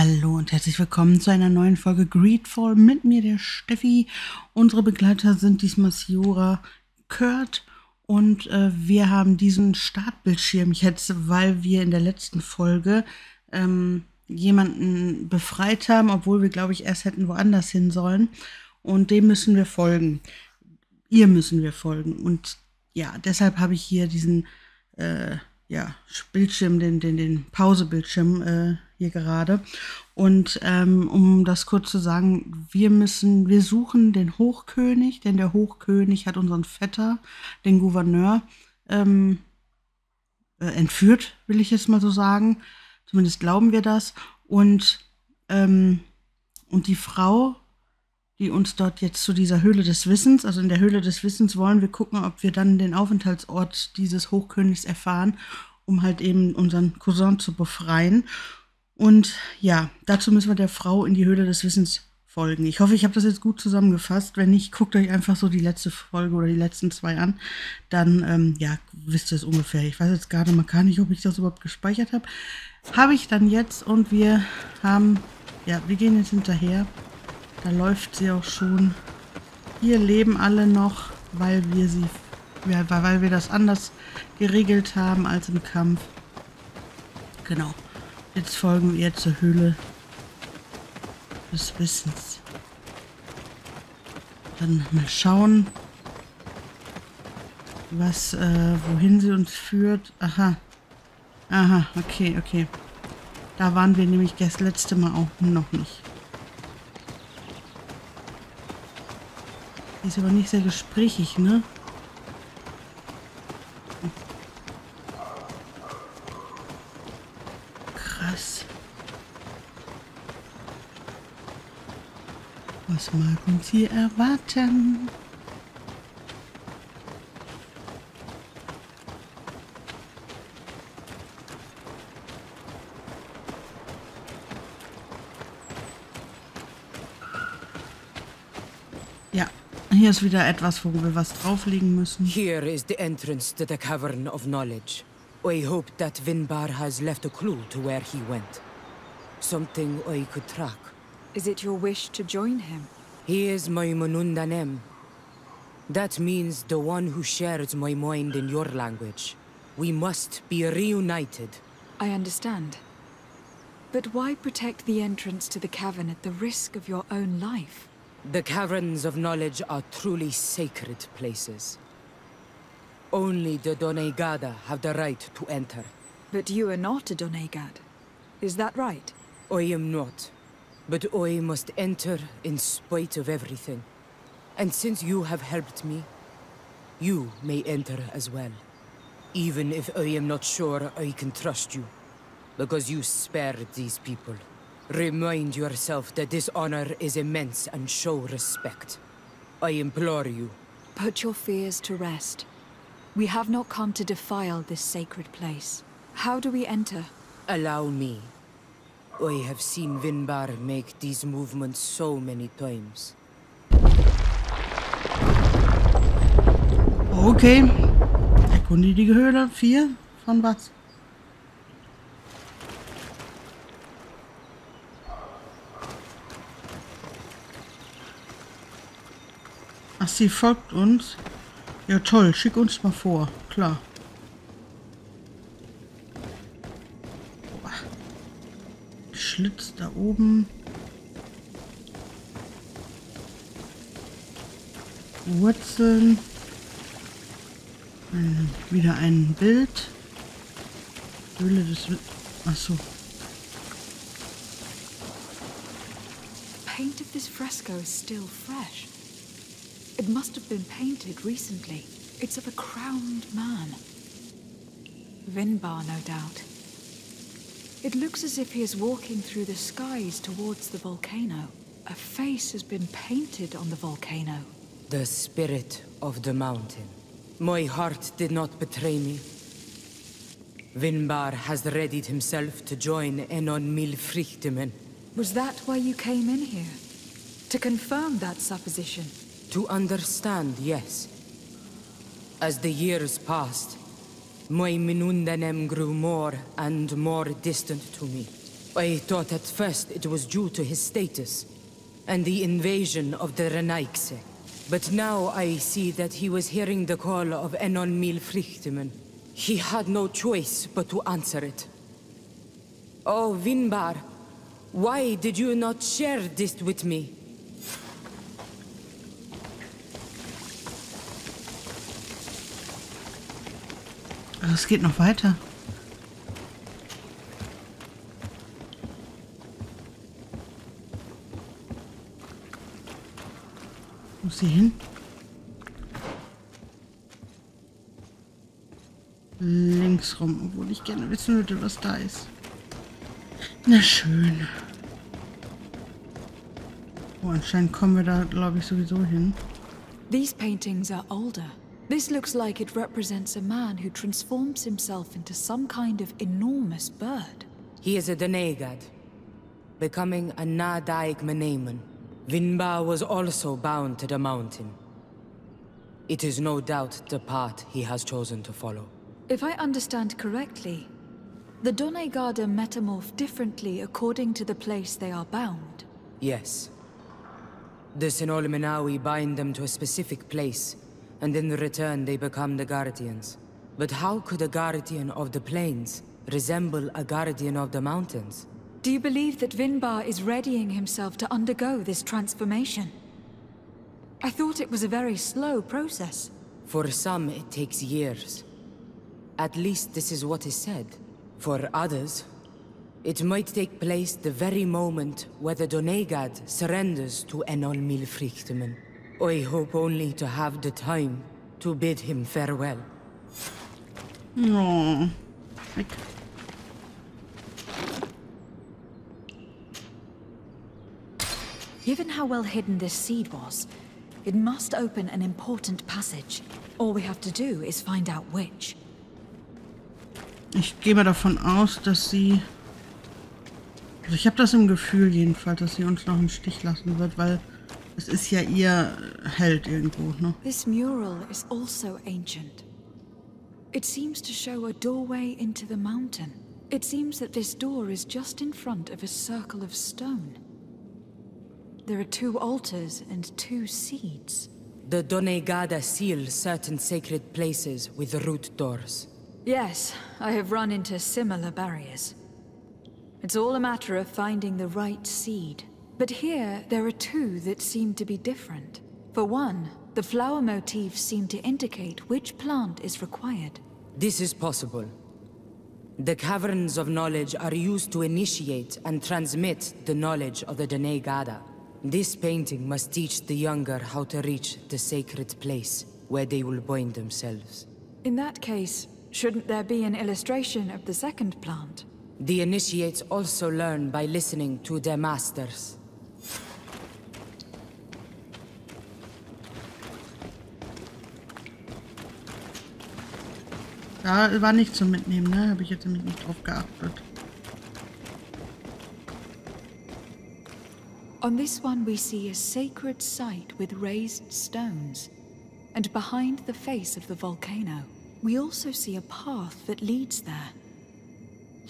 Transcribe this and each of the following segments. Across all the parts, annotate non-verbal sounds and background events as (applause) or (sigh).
Hallo und herzlich willkommen zu einer neuen Folge Greedfall mit mir, der Steffi. Unsere Begleiter sind diesmal Siora, Kurt und äh, wir haben diesen Startbildschirm jetzt, weil wir in der letzten Folge ähm, jemanden befreit haben, obwohl wir, glaube ich, erst hätten woanders hin sollen. Und dem müssen wir folgen. Ihr müssen wir folgen. Und ja, deshalb habe ich hier diesen äh, ja, Bildschirm, den, den, den Pausebildschirm äh, hier gerade. Und ähm, um das kurz zu sagen, wir müssen, wir suchen den Hochkönig, denn der Hochkönig hat unseren Vetter, den Gouverneur, ähm, äh, entführt, will ich jetzt mal so sagen. Zumindest glauben wir das. Und, ähm, und die Frau, die uns dort jetzt zu dieser Höhle des Wissens, also in der Höhle des Wissens wollen wir gucken, ob wir dann den Aufenthaltsort dieses Hochkönigs erfahren, um halt eben unseren Cousin zu befreien. Und ja, dazu müssen wir der Frau in die Höhle des Wissens folgen. Ich hoffe, ich habe das jetzt gut zusammengefasst. Wenn nicht, guckt euch einfach so die letzte Folge oder die letzten zwei an. Dann, ähm, ja, wisst ihr es ungefähr. Ich weiß jetzt gerade mal gar nicht, ob ich das überhaupt gespeichert habe. Habe ich dann jetzt und wir haben, ja, wir gehen jetzt hinterher. Da läuft sie auch schon. Hier leben alle noch, weil wir sie, ja, weil wir das anders geregelt haben als im Kampf. Genau. Jetzt folgen wir zur Höhle des Wissens. Dann mal schauen, was, äh, wohin sie uns führt. Aha. Aha, okay, okay. Da waren wir nämlich das letzte Mal auch noch nicht. Die ist aber nicht sehr gesprächig, ne? Krass. Was mag uns hier erwarten? Hier ist wieder etwas, wo wir was drauflegen müssen. Here is the entrance to the Cavern of Knowledge. I hope that Vinbar has left a clue to where he went. Something I could track. Is it your wish to join him? He is my Manundanem. That means the one who shares my mind in your language. We must be reunited. I understand. But why protect the entrance to the cavern at the risk of your own life? The Caverns of Knowledge are truly sacred places. Only the Doneigada have the right to enter. But you are not a Doneigad. Is that right? I am not. But I must enter in spite of everything. And since you have helped me, you may enter as well. Even if I am not sure I can trust you. Because you spared these people. Remind yourself that this honor is immense and show respect. I implore you. Put your fears to rest. We have not come to defile this sacred place. How do we enter? Allow me. I have seen Vinbar make these movements so many times. Okay. Erkundige Höhle 4 von was? Ach, sie folgt uns. Ja toll, schick uns mal vor. Klar. Schlitz da oben. Wurzeln. Äh, wieder ein Bild. Höhle des... Achso. Paint of this fresco is still fresh. It must have been painted recently. It's of a crowned man. Vinbar, no doubt. It looks as if he is walking through the skies towards the volcano. A face has been painted on the volcano. The spirit of the mountain. My heart did not betray me. Vinbar has readied himself to join Enon Milfrichtemen. Was that why you came in here? To confirm that supposition? To understand, yes. As the years passed, my Minundanem grew more and more distant to me. I thought at first it was due to his status and the invasion of the Renaigse. But now I see that he was hearing the call of Enon Milfrichtemen. He had no choice but to answer it. Oh, Vinbar, why did you not share this with me? Es geht noch weiter. Ist sie hin? Links rum, obwohl ich gerne wissen würde, was da ist. Na schön. Oh, anscheinend kommen wir da, glaube ich, sowieso hin. These paintings are older. This looks like it represents a man who transforms himself into some kind of enormous bird. He is a Denegad, becoming a Nadaig Meneman. Vinba was also bound to the mountain. It is no doubt the path he has chosen to follow. If I understand correctly, the Donegada metamorph differently according to the place they are bound. Yes. The Sinol Menawi bind them to a specific place, and in return they become the Guardians. But how could a Guardian of the Plains resemble a Guardian of the Mountains? Do you believe that Vinbar is readying himself to undergo this transformation? I thought it was a very slow process. For some, it takes years. At least this is what is said. For others, it might take place the very moment where the Donegad surrenders to Enol Milfrichtemen. I hope only to have the time to bid him farewell. Oh. Weg. Given how well hidden this seed was, it must open an important passage. All we have to do is find out which. Ich gehe mal davon aus, dass sie... Also ich habe das im Gefühl jedenfalls, dass sie uns noch im Stich lassen wird, weil es ist ja ihr Held irgendwo, ne? This mural is also ancient. It seems to show a doorway into the mountain. It seems that this door is just in front of a circle of stone. There are two altars and two seeds. The Donegada seal certain sacred places with root doors. Yes, I have run into similar barriers. It's all a matter of finding the right seed. But here, there are two that seem to be different. For one, the flower motifs seem to indicate which plant is required. This is possible. The caverns of knowledge are used to initiate and transmit the knowledge of the Denegada. This painting must teach the younger how to reach the sacred place where they will bind themselves. In that case, shouldn't there be an illustration of the second plant? The initiates also learn by listening to their masters. Da er war nichts zum Mitnehmen, ne? Habe ich jetzt nämlich nicht drauf geachtet. On this one, we see a sacred site with raised stones. And behind the face of the volcano, we also see a path that leads there.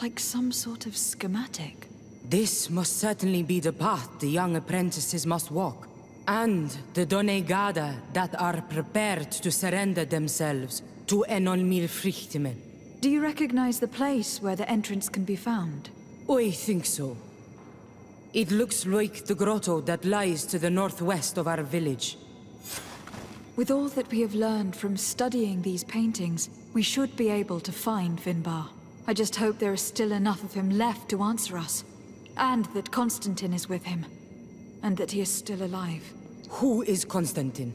Like some sort of schematic. This must certainly be the path the young apprentices must walk. And the Donegada that are prepared to surrender themselves to Milfrichtemen. Do you recognize the place where the entrance can be found? I think so. It looks like the grotto that lies to the northwest of our village. With all that we have learned from studying these paintings, we should be able to find Vinbar. I just hope there is still enough of him left to answer us. And that Constantine is with him. And that he is still alive. Who is Constantine?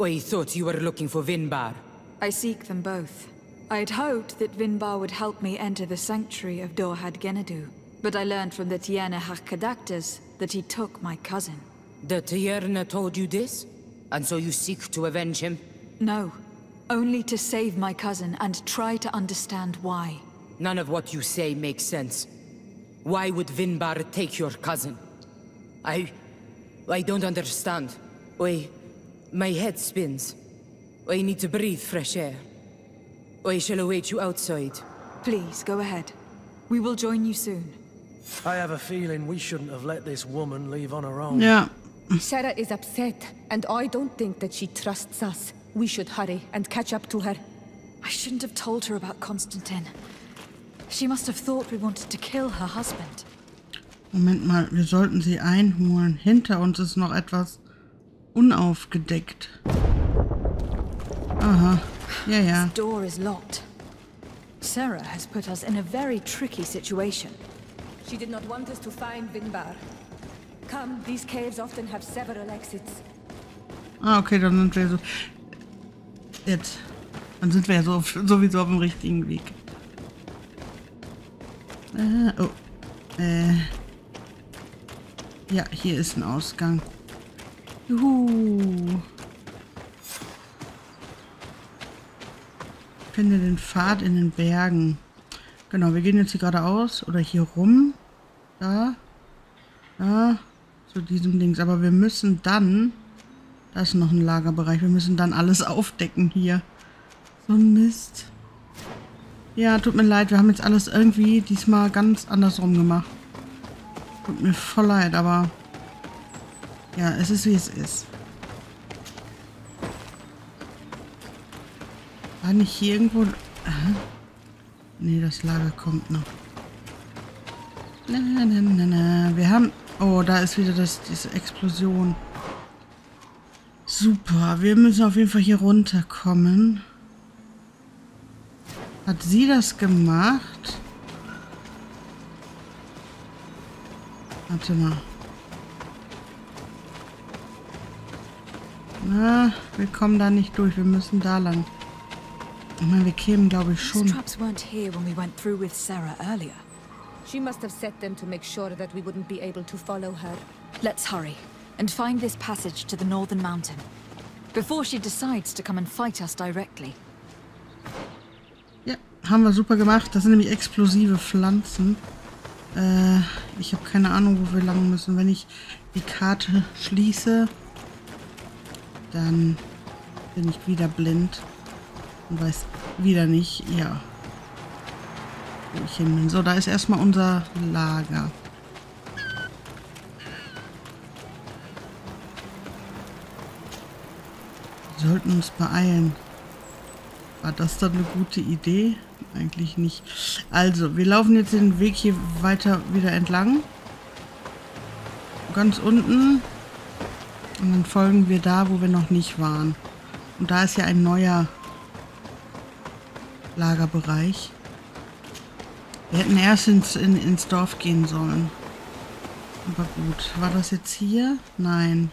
I thought you were looking for Vinbar. I seek them both. I had hoped that Vinbar would help me enter the sanctuary of Dorhad Genadu. But I learned from the Tierna Hakadaktas that he took my cousin. The Tierna told you this? And so you seek to avenge him? No, only to save my cousin and try to understand why. None of what you say makes sense. Why would Vinbar take your cousin? I... I don't understand. I... My head spins. I need to breathe fresh air. I shall await you outside. Please, go ahead. We will join you soon. I have a feeling we shouldn't have let this woman leave on her own. Yeah. Sarah is upset, and I don't think that she trusts us. We should hurry and catch up to her. I shouldn't have told her about Constantine. She must have thought we wanted to kill her husband. Moment mal, wir sollten sie einholen. Hinter uns ist noch etwas unaufgedeckt. Aha, ja, ja. This door is locked. Sarah has put us in a very tricky situation. She did not want us to find Vinbar. Come, these caves often have several exits. Ah, okay, dann sind wir so. Jetzt. Dann sind wir ja so, sowieso auf dem richtigen Weg. Äh, oh. Äh. Ja, hier ist ein Ausgang. Juhu. Finde den Pfad in den Bergen. Genau, wir gehen jetzt hier geradeaus oder hier rum. Da. Da. Zu diesem Dings. Aber wir müssen dann. Da ist noch ein Lagerbereich. Wir müssen dann alles (laughs) aufdecken hier. So ein Mist. Ja, tut mir leid. Wir haben jetzt alles irgendwie diesmal ganz andersrum gemacht. Tut mir voll leid, aber... Ja, es ist wie es ist. War nicht hier irgendwo... Aha. Nee, das Lager kommt noch. Na, na, na, na. Wir haben... Oh, da ist wieder das, diese Explosion. Super. Wir müssen auf jeden Fall hier runterkommen. Hat sie das gemacht? Warte mal. Na, wir kommen da nicht durch. Wir müssen da lang. Ich meine, wir kämen, glaube ich, schon. traps weren't here when we went through with Sarah earlier. She must have set them to make sure that we wouldn't be able to follow her. Let's hurry and find this passage to the northern mountain. Before she decides to come and fight us directly. Ja, haben wir super gemacht. Das sind nämlich explosive Pflanzen. Äh, ich habe keine Ahnung, wo wir lang müssen. Wenn ich die Karte schließe, dann bin ich wieder blind weiß wieder nicht, ja, wo ich hin bin. So, da ist erstmal unser Lager. Wir sollten uns beeilen. War das dann eine gute Idee? Eigentlich nicht. Also, wir laufen jetzt den Weg hier weiter wieder entlang. Ganz unten. Und dann folgen wir da, wo wir noch nicht waren. Und da ist ja ein neuer Lagerbereich. Wir hätten erst ins, in, ins Dorf gehen sollen. Aber gut. War das jetzt hier? Nein.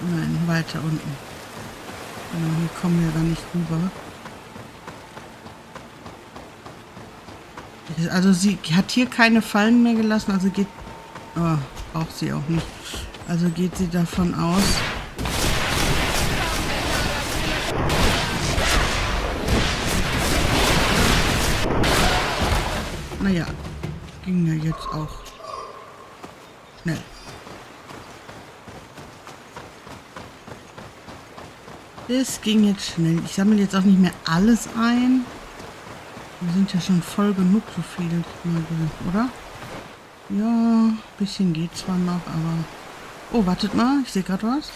Nein, weiter unten. Genau, hier kommen wir gar nicht rüber. Also sie hat hier keine Fallen mehr gelassen, also geht... Oh, braucht sie auch nicht. Also geht sie davon aus... Naja, ging ja jetzt auch schnell. Das ging jetzt schnell. Ich sammle jetzt auch nicht mehr alles ein. Wir sind ja schon voll genug, so viel, oder? Ja, ein bisschen geht zwar noch, aber... Oh, wartet mal, ich sehe gerade was.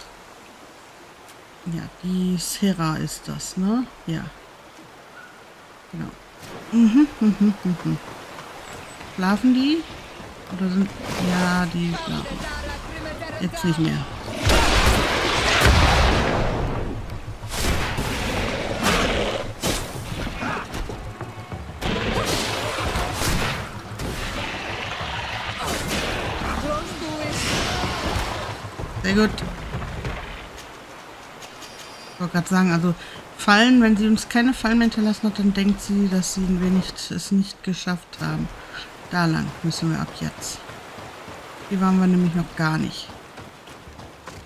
Ja, die Sera ist das, ne? Ja. Genau. Mhm, mhm, mhm, mhm. Schlafen die? Oder sind... Ja, die schlafen. Jetzt nicht mehr. Sehr gut. Ich wollte gerade sagen, also Fallen, wenn sie uns keine Fallen hinterlassen hat, dann denkt sie, dass sie es nicht geschafft haben. Da lang müssen wir ab jetzt. Hier waren wir nämlich noch gar nicht.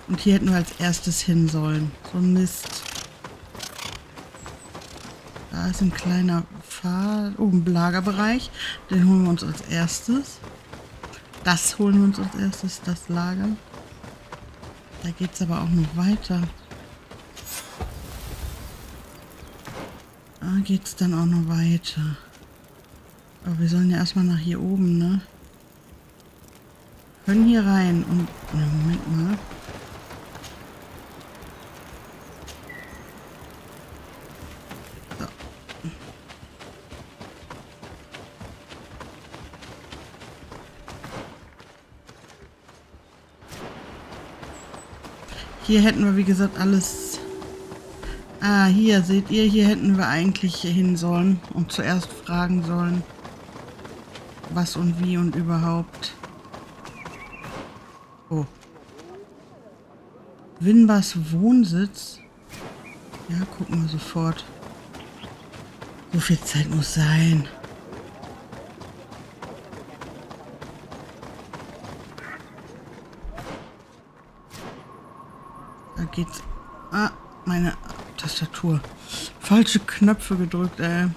Und hier hätten wir als erstes hin sollen. So ein Mist. Da ist ein kleiner Pfad. Oh, ein Lagerbereich. Den holen wir uns als erstes. Das holen wir uns als erstes, das Lager. Da geht es aber auch noch weiter. Da geht es dann auch noch weiter. Aber wir sollen ja erstmal nach hier oben, ne? können hier rein und... Moment mal. Hier hätten wir, wie gesagt, alles... Ah, hier, seht ihr, hier hätten wir eigentlich hin sollen und zuerst fragen sollen, was und wie und überhaupt. Oh. Winbas Wohnsitz. Ja, gucken wir sofort. So viel Zeit muss sein. Da geht's. Ah, meine Tastatur. Falsche Knöpfe gedrückt, ey.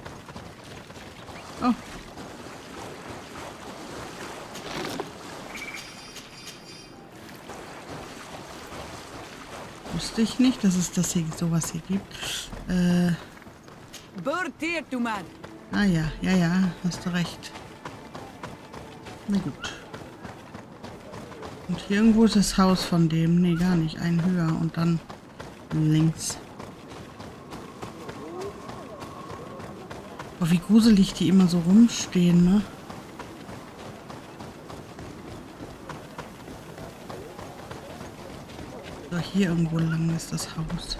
Wusste ich nicht, dass es das hier sowas hier gibt. Äh, ah ja, ja, ja, hast du recht. Na gut. Und hier irgendwo ist das Haus von dem. Nee, gar nicht. Ein höher und dann links. Oh, wie gruselig die immer so rumstehen, ne? So, hier irgendwo lang ist das Haus.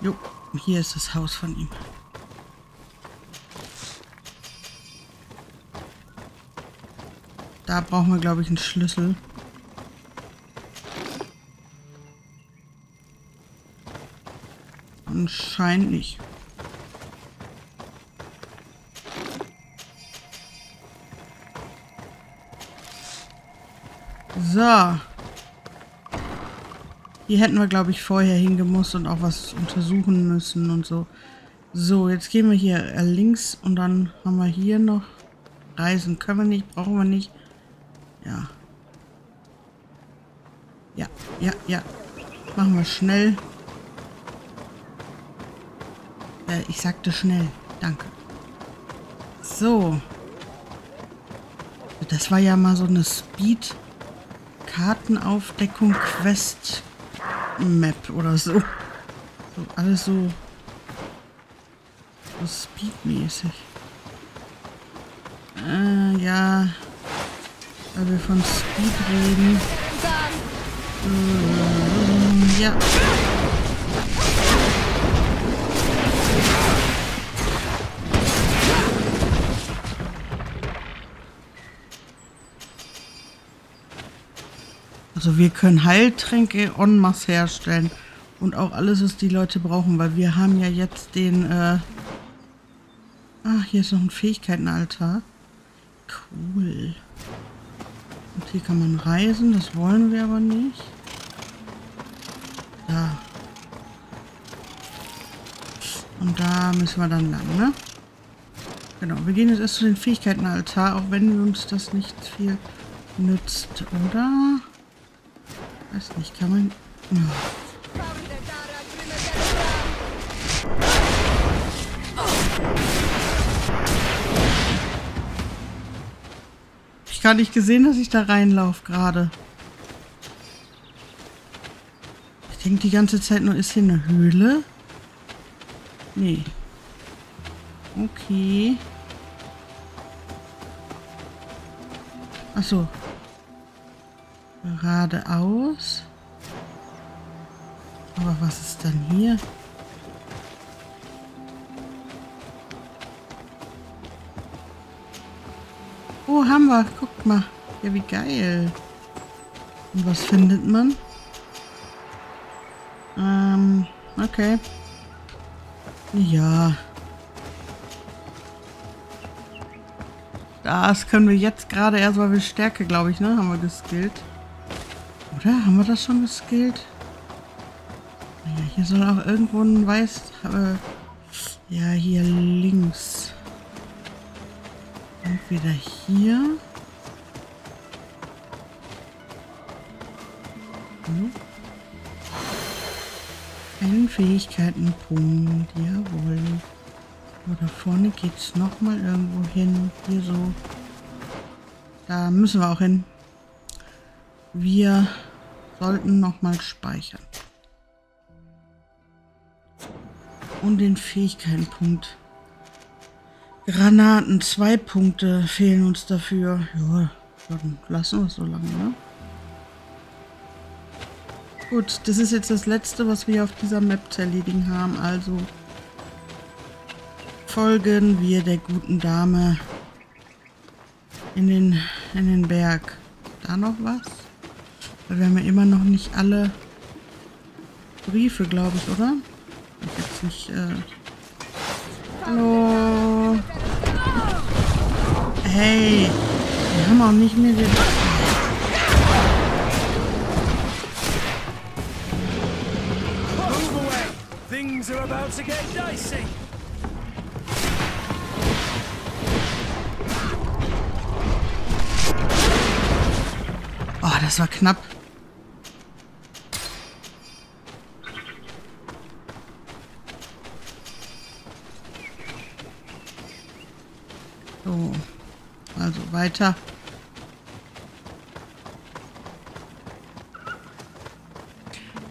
Jo, hier ist das Haus von ihm. Da brauchen wir, glaube ich, einen Schlüssel. Anscheinend nicht. So. Hier hätten wir, glaube ich, vorher hingemusst und auch was untersuchen müssen und so. So, jetzt gehen wir hier links und dann haben wir hier noch Reisen. Können wir nicht, brauchen wir nicht. Ja. Ja, ja, ja. Machen wir schnell. Äh, ich sagte schnell. Danke. So. Das war ja mal so eine Speed Kartenaufdeckung Quest Map oder so. so alles so, so speedmäßig. Äh, ja. Weil wir von Speed reden. Äh, ja. Also wir können Heiltränke en masse herstellen. Und auch alles, was die Leute brauchen, weil wir haben ja jetzt den, äh Ah, hier ist noch ein Fähigkeitenaltar. Cool. Und hier kann man reisen, das wollen wir aber nicht. Da. Und da müssen wir dann lang, ne? Genau, wir gehen jetzt erst zu den Fähigkeitenaltar, auch wenn uns das nicht viel nützt, oder? Weiß nicht, kann man... Ich gar nicht gesehen, dass ich da reinlaufe gerade. Ich denke die ganze Zeit nur, ist hier eine Höhle? Nee. Okay. Ach so. Geradeaus. Aber was ist dann hier? Oh, haben wir. Guckt mal. Ja, wie geil. Und was findet man? Ähm, okay. Ja. Das können wir jetzt gerade erst, weil wir Stärke, glaube ich, ne? Haben wir geskillt. Oder? Haben wir das schon geskillt? Ja, hier soll auch irgendwo ein Weiß... Äh, ja, hier links. Entweder hier. Hm. Ein Fähigkeitenpunkt, jawohl. Da vorne geht's noch mal irgendwo hin. Hier so. Da müssen wir auch hin. Wir sollten noch mal speichern. Und den Fähigkeitenpunkt. Granaten, zwei Punkte fehlen uns dafür. Ja, dann lassen wir es so lange, ne? Gut, das ist jetzt das letzte, was wir auf dieser Map zu erledigen haben. Also folgen wir der guten Dame in den, in den Berg. Da noch was? Weil wir haben ja immer noch nicht alle Briefe, glaube ich, oder? Ich jetzt nicht, äh Hallo. Hey. Wir haben auch nicht mehr den... Move away! Things are about to get dicey! Oh, das war knapp. So. Weiter.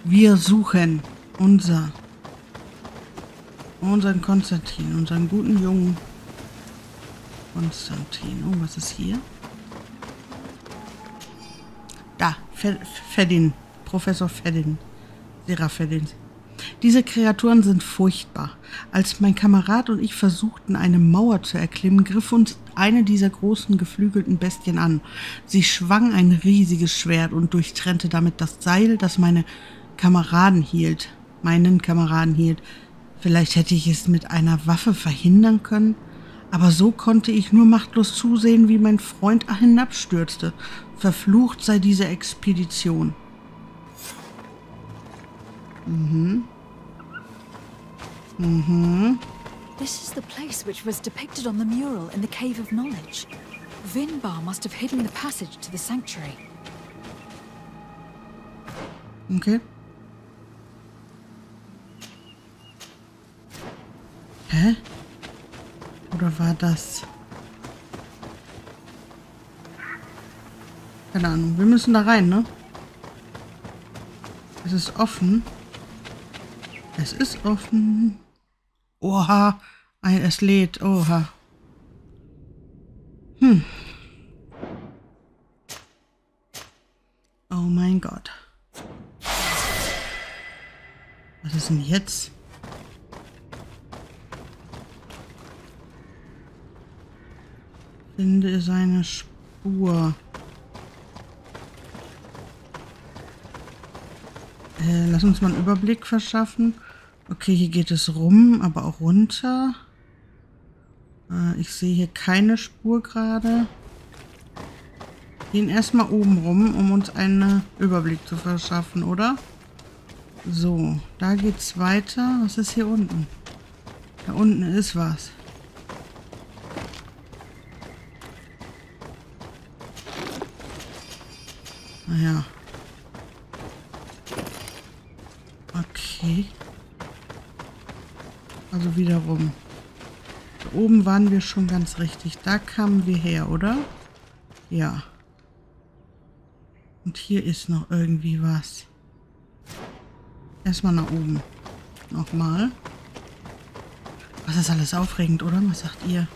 Wir suchen unser unseren Konstantin, unseren guten jungen Konstantin. Oh, was ist hier? Da, Fe- Fedin. Professor Fedin. Sarah Fedin. Diese Kreaturen sind furchtbar. Als mein Kamerad und ich versuchten, eine Mauer zu erklimmen, griff uns eine dieser großen geflügelten Bestien an. Sie schwang ein riesiges Schwert und durchtrennte damit das Seil, das meine Kameraden hielt. Meinen Kameraden hielt. Vielleicht hätte ich es mit einer Waffe verhindern können, aber so konnte ich nur machtlos zusehen, wie mein Freund hinabstürzte. Verflucht sei diese Expedition. This is the place which was depicted on the mural in the Cave of Knowledge. Vinbar must have hidden the passage to the sanctuary. Okay. Hä? Oder war das? Keine Ahnung. Wir müssen da rein, ne? Es ist offen. Es ist offen. Oha. Ein, es lädt. Oha. Hm. Oh mein Gott. Was ist denn jetzt? Finde seine Spur. Äh, lass uns mal einen Überblick verschaffen. Okay, hier geht es rum, aber auch runter. Äh, ich sehe hier keine Spur gerade. Gehen erstmal oben rum, um uns einen Überblick zu verschaffen, oder? So, da geht's weiter. Was ist hier unten? Da unten ist was. Naja. Okay. Also wiederum. Da oben waren wir schon ganz richtig. Da kamen wir her, oder? Ja. Und hier ist noch irgendwie was. Erstmal nach oben. Nochmal. Was ist alles aufregend, oder? Was sagt ihr?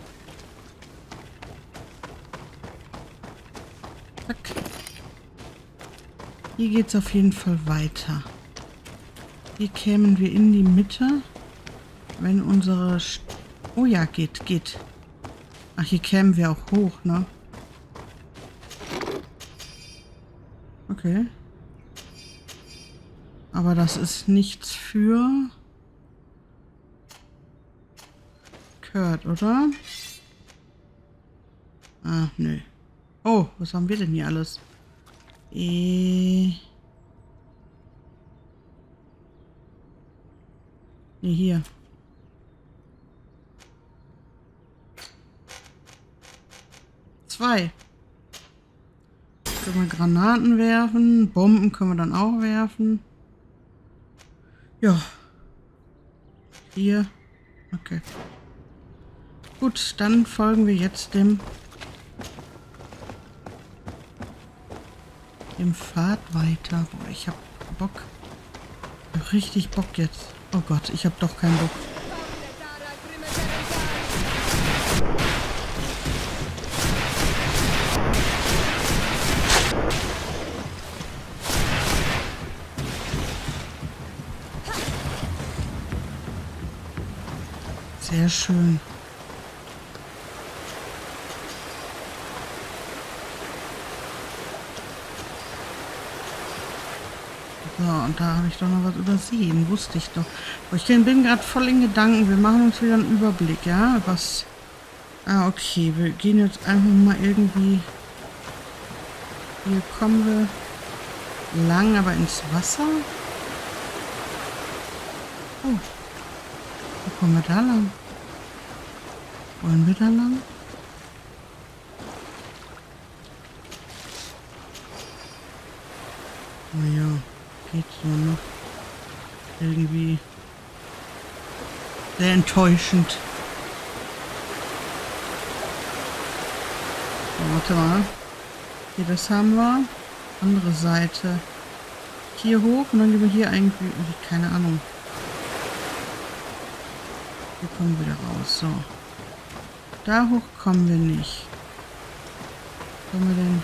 Zack. Hier geht's auf jeden Fall weiter. Hier kämen wir in die Mitte, wenn unsere... Oh ja, geht, geht. Ach, hier kämen wir auch hoch, ne? Okay. Aber das ist nichts für... Kurt, oder? Ah, nö. Oh, was haben wir denn hier alles? Äh... Nee, hier. Zwei. Können wir Granaten werfen. Bomben können wir dann auch werfen. Ja. Hier. Okay. Gut, dann folgen wir jetzt dem dem Pfad weiter. Boah, ich hab Bock. Richtig Bock jetzt. Oh Gott, ich hab doch keinen Bock. Schön. So, und da habe ich doch noch was übersehen. Wusste ich doch. Aber ich bin gerade voll in Gedanken. Wir machen uns wieder einen Überblick, ja? Was... Ah, okay. Wir gehen jetzt einfach mal irgendwie... Hier kommen wir lang, aber ins Wasser. Oh. Wo kommen wir da lang? Wollen wir da lang? Naja, geht so noch. Irgendwie sehr enttäuschend. So, warte mal. Hier, das haben wir. Andere Seite. Hier hoch und dann gehen wir hier irgendwie... Keine Ahnung. Hier kommen wir wieder raus. So. Da hoch kommen wir nicht. Kommen wir denn?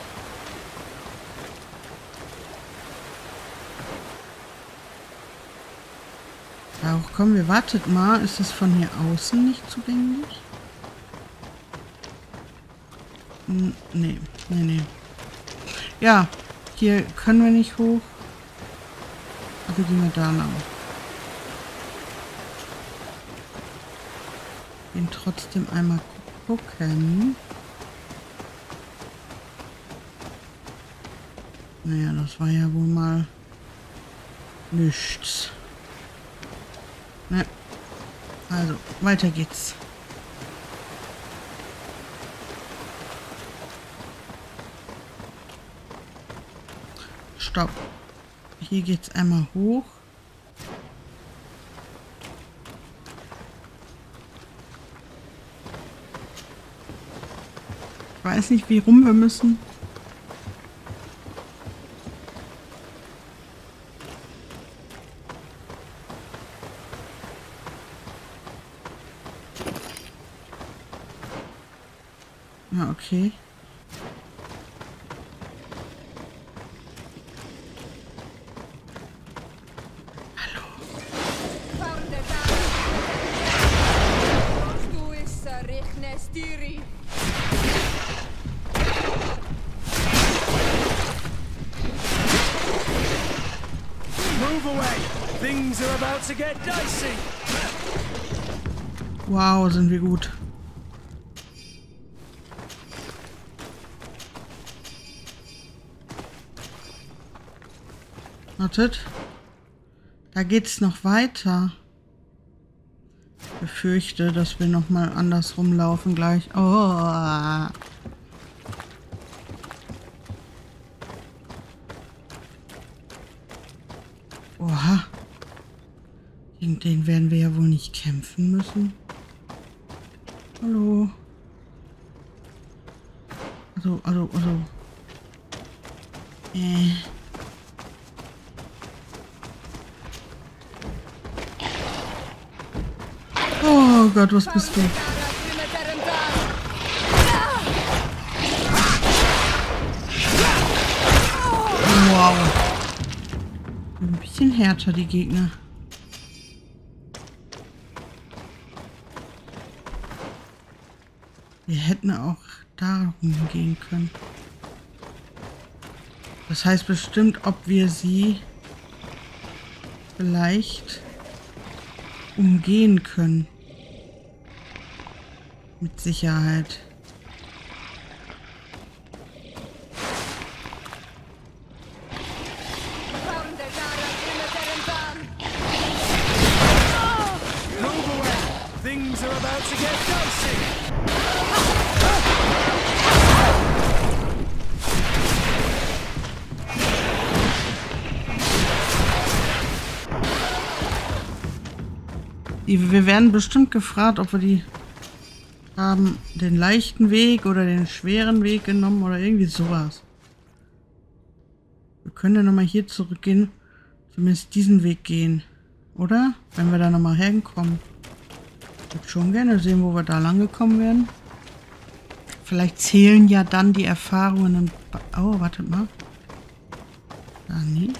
Da hoch kommen wir. Wartet mal. Ist das von hier außen nicht zugänglich? Nee. Nee, nee. Ja. Hier können wir nicht hoch. Also gehen wir da lang. Gehen trotzdem einmal gucken. Naja, das war ja wohl mal nichts. Ne. Also, weiter geht's. Stopp. Hier geht's einmal hoch. Weiß nicht, wie rum wir müssen. Ja, okay. Wow, sind wir gut. Wartet. Da geht's noch weiter. Ich befürchte, dass wir noch mal andersrum laufen gleich. Oh. Oha. Gegen den werden wir ja wohl nicht kämpfen müssen. Hallo. Also, also, also. Äh. Oh Gott, was bist du? Wow. Ein bisschen härter, die Gegner. Wir hätten auch da rumgehen können. Das heißt bestimmt, ob wir sie vielleicht umgehen können. Mit Sicherheit. Die, wir werden bestimmt gefragt, ob wir die haben den leichten Weg oder den schweren Weg genommen oder irgendwie sowas. Wir können ja nochmal hier zurückgehen. Zumindest diesen Weg gehen. Oder? Wenn wir da nochmal herkommen. Ich würde schon gerne sehen, wo wir da lang gekommen wären. Vielleicht zählen ja dann die Erfahrungen. Oh, wartet mal. Da nicht.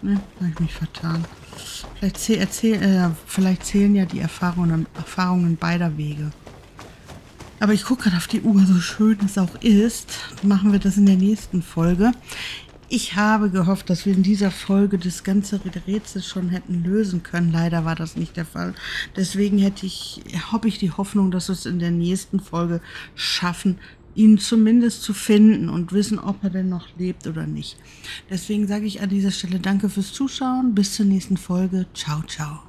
Ne, habe ich mich vertan. Vielleicht, zäh erzähl, äh, vielleicht zählen ja die Erfahrungen, Erfahrungen beider Wege. Aber ich gucke gerade auf die Uhr, so schön es auch ist. Machen wir das in der nächsten Folge. Ich habe gehofft, dass wir in dieser Folge das ganze Rätsel schon hätten lösen können. Leider war das nicht der Fall. Deswegen hätte ich, habe ich die Hoffnung, dass wir es in der nächsten Folge schaffen, ihn zumindest zu finden und wissen, ob er denn noch lebt oder nicht. Deswegen sage ich an dieser Stelle Danke fürs Zuschauen. Bis zur nächsten Folge. Ciao, ciao.